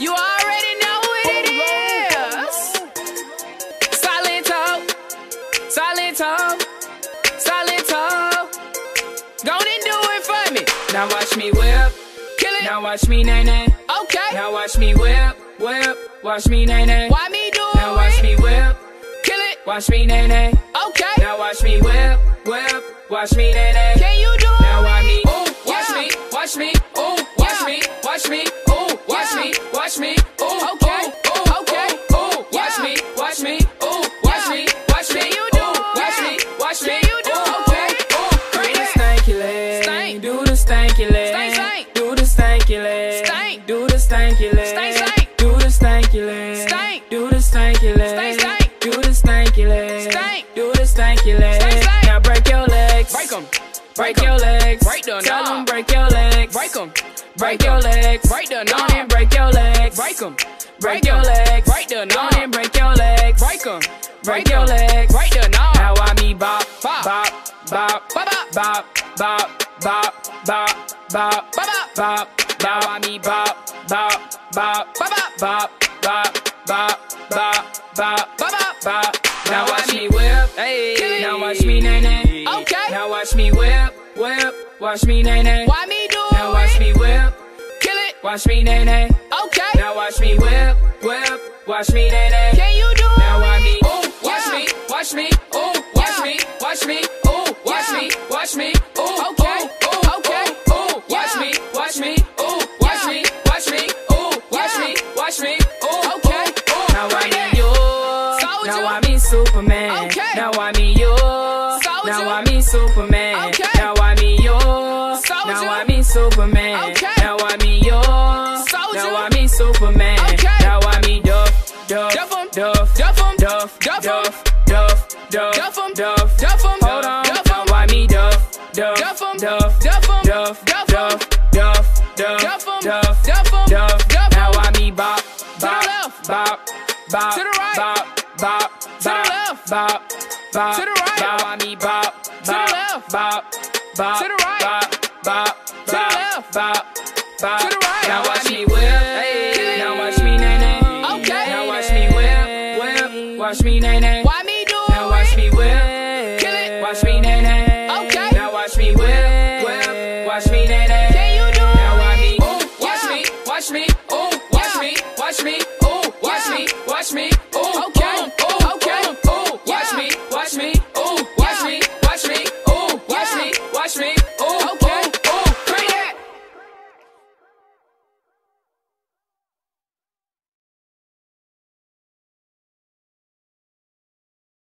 You already know what it is. Silento, Silento, Silento. Go and do it for me. Now watch me whip. Kill it. Now watch me nae nae. Okay. Now watch me whip, whip. Watch me nae nae. Why me do it? Now watch me whip. Kill it. Watch me nae nae. Okay. Now watch me whip, whip. Watch me nae nae. Can you do Now it? Now watch me, ooh, watch Yeah. me, watch me, ooh, watch Yeah. me, watch me, watch me, ooh, Okay. ooh, Okay. ooh, watch me, watch me, ooh, watch me, watch me, you do watch me, watch me, you do it? ooh. Do the stanky leg, Stank. do the stanky leg, Stank, stank. do the stanky leg, Stank. do the stanky leg, Stank, stank. do the stanky leg, Stank. do the stanky leg, Stank, stank. do the stanky leg, Stank. do the stanky leg. Now break your legs, Break 'em. Break your legs. Break Tell them break your legs. Break your legs. Break the on and break your legs. Break 'em. Break your legs. Break the on and break your legs. Break 'em. Break your legs. Break the knob. Now I me bop, Bop. bop, bop, Bop, bop. bop, bop, bop, bop, bop, Bop, bop. bop. Now I me bop, bop, bop, Bop, bop. bop, bop, bop, bop, bop, Bop, bop. bop. Now watch me whip. Hey. Now watch me nae nae. Okay. Now watch me whip, whip. Watch me nae nae. Why me Now watch me whip. Kill it. Watch me nae nae. Okay. Now watch me whip, whip. Watch me nae nae. Can you do it? Now watch me. Ooh, watch Yeah. me, watch me. Ooh, watch Yeah. me, watch me. Ooh, watch Yeah. me, watch me. Ooh, Okay. ooh, Okay. ooh, ooh. Watch Yeah. me, watch me. Ooh, watch Yeah. me, watch me. Ooh, watch Yeah. me, watch me. Ooh, Okay. ooh. Now I Bring me it. you. Soldier. Now I me Superman. Okay. Now I me you. Soldier. Now I me Superman. Okay. Superman. Okay. Now I me you. Soldier. Now I me Superman. Okay. Now I me Duff, Duff, Duff 'em. Duff, Duff 'em. Duff, Duff. Duff, Duff, Duff, Duff 'em. Duff, Duff. Hold on, Duff now why me Duff, Duff, Duff. Duff, Duff. Duff, Duff. Duff, Duff, Duff, Duff. Duff, Duff. Duff. Duff. Now why me bop, bop, bop, bop, To the right. bop, bop, To the left. bop, bop, To the right. Now bop, bop, bop, bop, To the right. bop, bop, bop, bop, bop. To the right. Now watch me whip. Hey. Now watch me nae nae. Okay. Now watch me whip, whip. Watch me nae nae.